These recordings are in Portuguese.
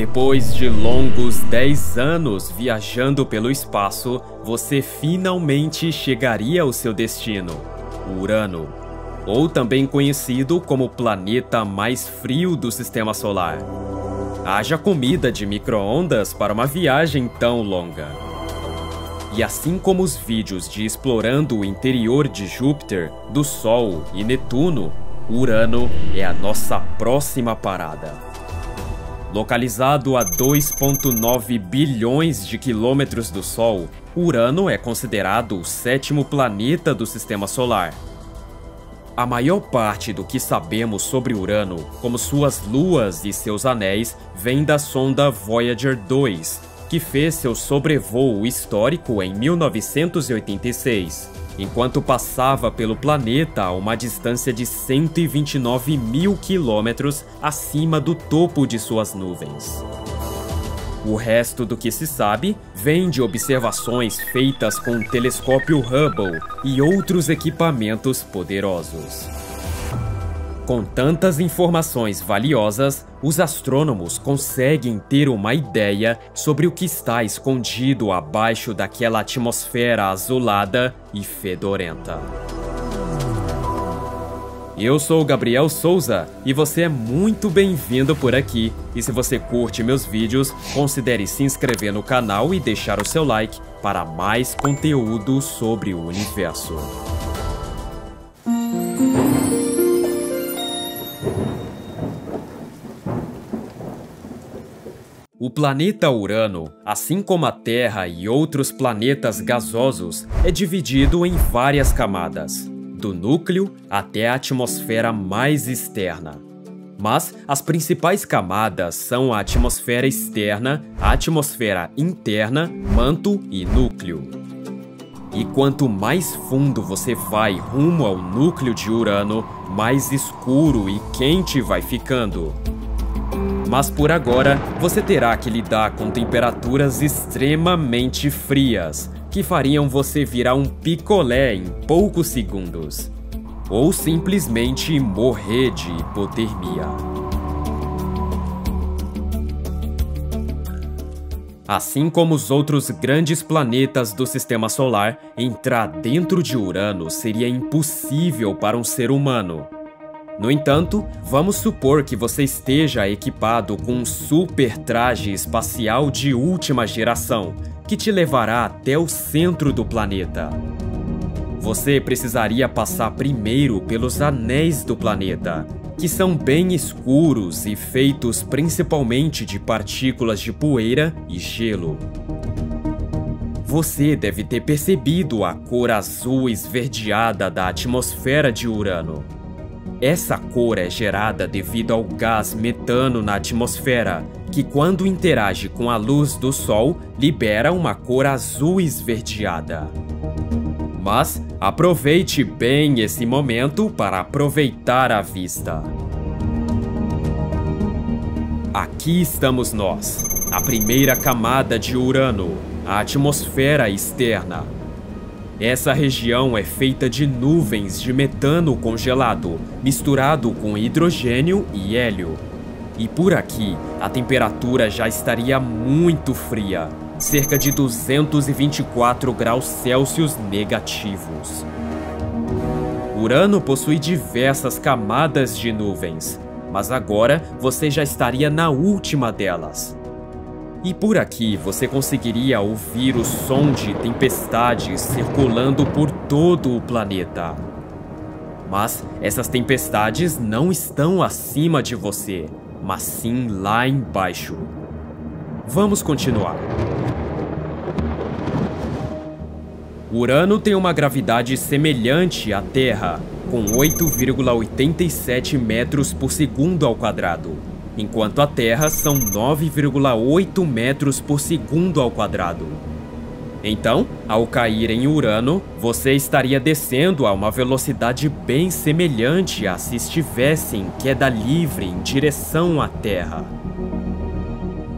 Depois de longos 10 anos viajando pelo espaço, você finalmente chegaria ao seu destino, Urano, ou também conhecido como o planeta mais frio do sistema solar. Haja comida de micro-ondas para uma viagem tão longa. E assim como os vídeos de explorando o interior de Júpiter, do Sol e Netuno, Urano é a nossa próxima parada. Localizado a 2,9 bilhões de quilômetros do Sol, Urano é considerado o sétimo planeta do Sistema Solar. A maior parte do que sabemos sobre Urano, como suas luas e seus anéis, vem da sonda Voyager 2, que fez seu sobrevoo histórico em 1986 enquanto passava pelo planeta a uma distância de 129 mil quilômetros acima do topo de suas nuvens. O resto do que se sabe vem de observações feitas com o telescópio Hubble e outros equipamentos poderosos. Com tantas informações valiosas, os astrônomos conseguem ter uma ideia sobre o que está escondido abaixo daquela atmosfera azulada e fedorenta. Eu sou Gabriel Souza e você é muito bem-vindo por aqui. E se você curte meus vídeos, considere se inscrever no canal e deixar o seu like para mais conteúdo sobre o universo. O planeta Urano, assim como a Terra e outros planetas gasosos, é dividido em várias camadas, do núcleo até a atmosfera mais externa. Mas as principais camadas são a atmosfera externa, a atmosfera interna, manto e núcleo. E quanto mais fundo você vai rumo ao núcleo de Urano, mais escuro e quente vai ficando. Mas por agora, você terá que lidar com temperaturas extremamente frias, que fariam você virar um picolé em poucos segundos. Ou simplesmente morrer de hipotermia. Assim como os outros grandes planetas do sistema solar, entrar dentro de Urano seria impossível para um ser humano. No entanto, vamos supor que você esteja equipado com um super traje espacial de última geração, que te levará até o centro do planeta. Você precisaria passar primeiro pelos anéis do planeta, que são bem escuros e feitos principalmente de partículas de poeira e gelo. Você deve ter percebido a cor azul esverdeada da atmosfera de Urano. Essa cor é gerada devido ao gás metano na atmosfera, que quando interage com a luz do Sol, libera uma cor azul esverdeada. Mas aproveite bem esse momento para aproveitar a vista. Aqui estamos nós, a primeira camada de Urano, a atmosfera externa. Essa região é feita de nuvens de metano congelado, misturado com hidrogênio e hélio. E por aqui, a temperatura já estaria muito fria, cerca de 224 graus Celsius negativos. Urano possui diversas camadas de nuvens, mas agora você já estaria na última delas. E por aqui você conseguiria ouvir o som de tempestades circulando por todo o planeta. Mas essas tempestades não estão acima de você, mas sim lá embaixo. Vamos continuar. Urano tem uma gravidade semelhante à Terra, com 8,87 metros por segundo ao quadrado enquanto a Terra são 9,8 metros por segundo ao quadrado. Então, ao cair em Urano, você estaria descendo a uma velocidade bem semelhante a se estivesse em queda livre em direção à Terra.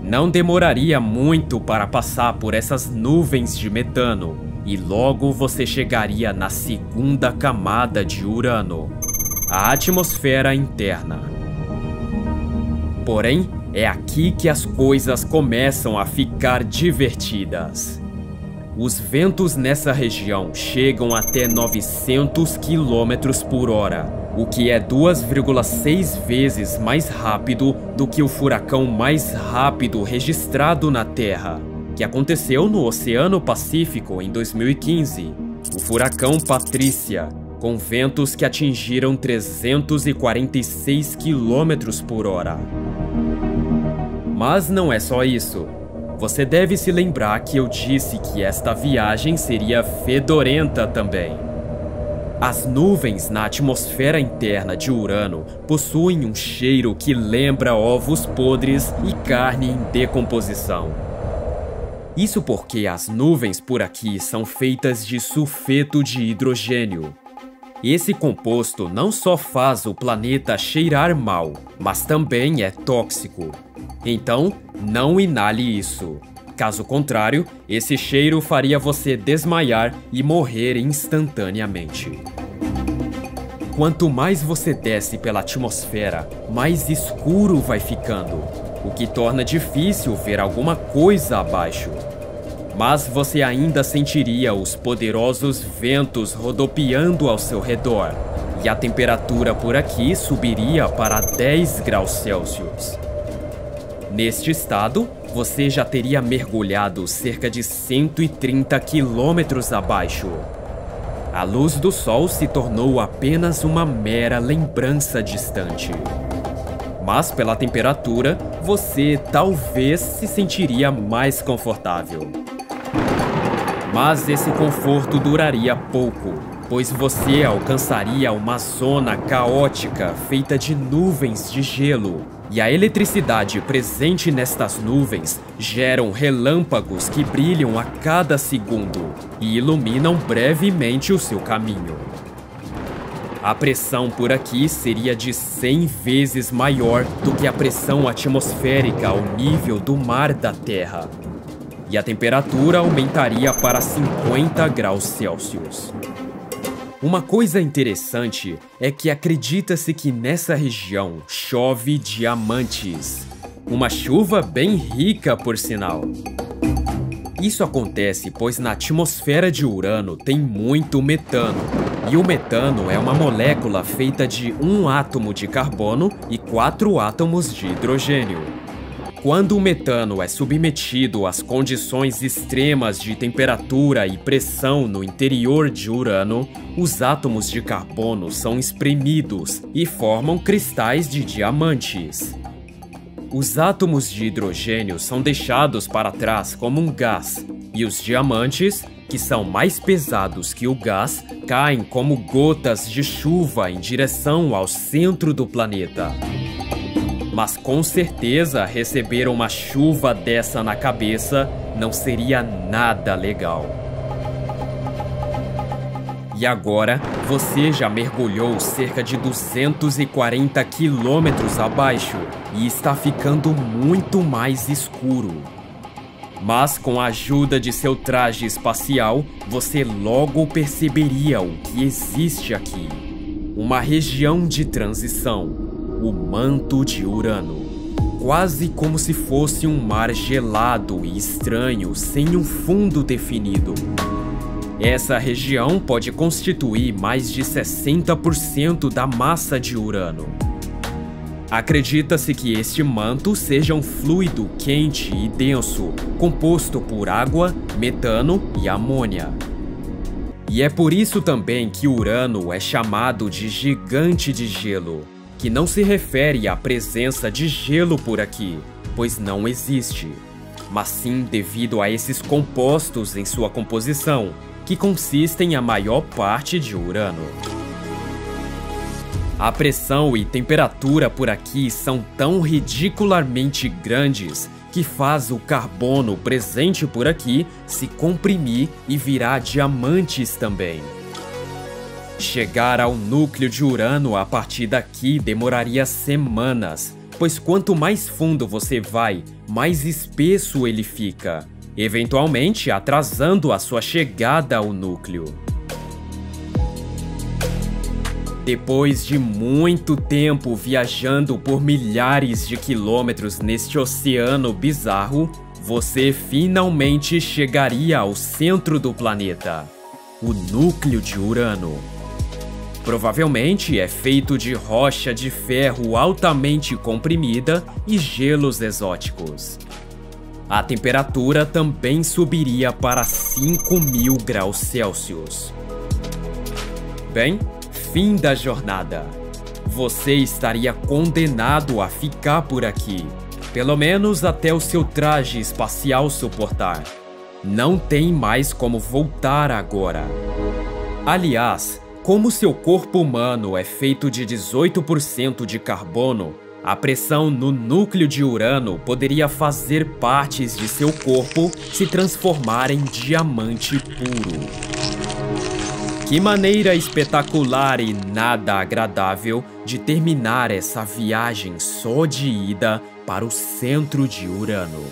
Não demoraria muito para passar por essas nuvens de metano, e logo você chegaria na segunda camada de Urano, a atmosfera interna. Porém, É aqui que as coisas começam a ficar divertidas. Os ventos nessa região chegam até 900 km por hora, o que é 2,6 vezes mais rápido do que o furacão mais rápido registrado na Terra, que aconteceu no Oceano Pacífico em 2015, o furacão Patrícia, com ventos que atingiram 346 km por hora. Mas não é só isso. Você deve se lembrar que eu disse que esta viagem seria fedorenta também. As nuvens na atmosfera interna de Urano possuem um cheiro que lembra ovos podres e carne em decomposição. Isso porque as nuvens por aqui são feitas de sulfeto de hidrogênio, esse composto não só faz o planeta cheirar mal, mas também é tóxico. Então, não inale isso. Caso contrário, esse cheiro faria você desmaiar e morrer instantaneamente. Quanto mais você desce pela atmosfera, mais escuro vai ficando, o que torna difícil ver alguma coisa abaixo mas você ainda sentiria os poderosos ventos rodopiando ao seu redor, e a temperatura por aqui subiria para 10 graus Celsius. Neste estado, você já teria mergulhado cerca de 130 quilômetros abaixo. A luz do sol se tornou apenas uma mera lembrança distante. Mas pela temperatura, você talvez se sentiria mais confortável. Mas esse conforto duraria pouco, pois você alcançaria uma zona caótica feita de nuvens de gelo. E a eletricidade presente nestas nuvens geram relâmpagos que brilham a cada segundo e iluminam brevemente o seu caminho. A pressão por aqui seria de 100 vezes maior do que a pressão atmosférica ao nível do mar da Terra, e a temperatura aumentaria para 50 graus Celsius. Uma coisa interessante é que acredita-se que nessa região chove diamantes. Uma chuva bem rica, por sinal. Isso acontece pois na atmosfera de Urano tem muito metano. E o metano é uma molécula feita de um átomo de carbono e quatro átomos de hidrogênio. Quando o metano é submetido às condições extremas de temperatura e pressão no interior de Urano, os átomos de carbono são espremidos e formam cristais de diamantes. Os átomos de hidrogênio são deixados para trás como um gás, e os diamantes, que são mais pesados que o gás, caem como gotas de chuva em direção ao centro do planeta. Mas com certeza receber uma chuva dessa na cabeça não seria nada legal. E agora, você já mergulhou cerca de 240 quilômetros abaixo e está ficando muito mais escuro. Mas com a ajuda de seu traje espacial, você logo perceberia o que existe aqui. Uma região de transição, o manto de Urano. Quase como se fosse um mar gelado e estranho sem um fundo definido. Essa região pode constituir mais de 60% da massa de Urano. Acredita-se que este manto seja um fluido quente e denso, composto por água, metano e amônia. E é por isso também que Urano é chamado de gigante de gelo que não se refere à presença de gelo por aqui, pois não existe, mas sim devido a esses compostos em sua composição, que consistem a maior parte de Urano. A pressão e temperatura por aqui são tão ridicularmente grandes que faz o carbono presente por aqui se comprimir e virar diamantes também. Chegar ao núcleo de Urano a partir daqui demoraria semanas, pois quanto mais fundo você vai, mais espesso ele fica, eventualmente atrasando a sua chegada ao núcleo. Depois de muito tempo viajando por milhares de quilômetros neste oceano bizarro, você finalmente chegaria ao centro do planeta, o núcleo de Urano. Provavelmente é feito de rocha de ferro altamente comprimida e gelos exóticos. A temperatura também subiria para 5 mil graus Celsius. Bem, fim da jornada. Você estaria condenado a ficar por aqui, pelo menos até o seu traje espacial suportar. Não tem mais como voltar agora. Aliás, como seu corpo humano é feito de 18% de carbono, a pressão no núcleo de Urano poderia fazer partes de seu corpo se transformar em diamante puro. Que maneira espetacular e nada agradável de terminar essa viagem só de ida para o centro de Urano.